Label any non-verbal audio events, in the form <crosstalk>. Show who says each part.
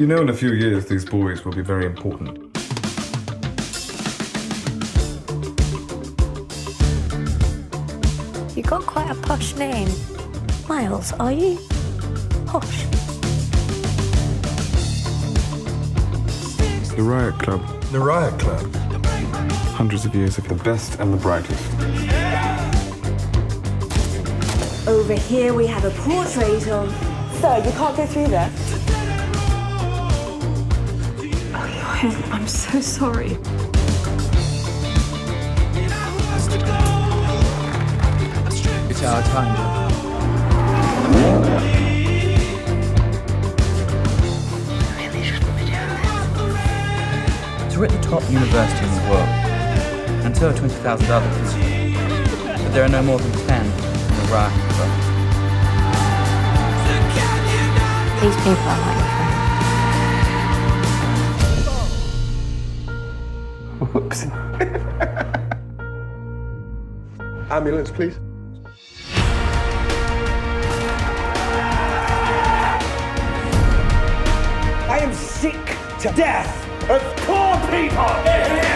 Speaker 1: You know, in a few years, these boys will be very important.
Speaker 2: You got quite a posh name. Miles, are you? Posh.
Speaker 1: The Riot Club.
Speaker 3: The Riot Club.
Speaker 1: Hundreds of years of the best and the brightest.
Speaker 4: Over here we have a portrait of.
Speaker 5: Sir, you can't go through there.
Speaker 4: I'm so sorry.
Speaker 6: It's our time. So we're at the top university in the world, and so are 20,000 others. But there are no more than 10 in the Riot Club.
Speaker 2: These people are not
Speaker 3: Whoops. <laughs> Ambulance, please.
Speaker 7: I am sick to death of poor people!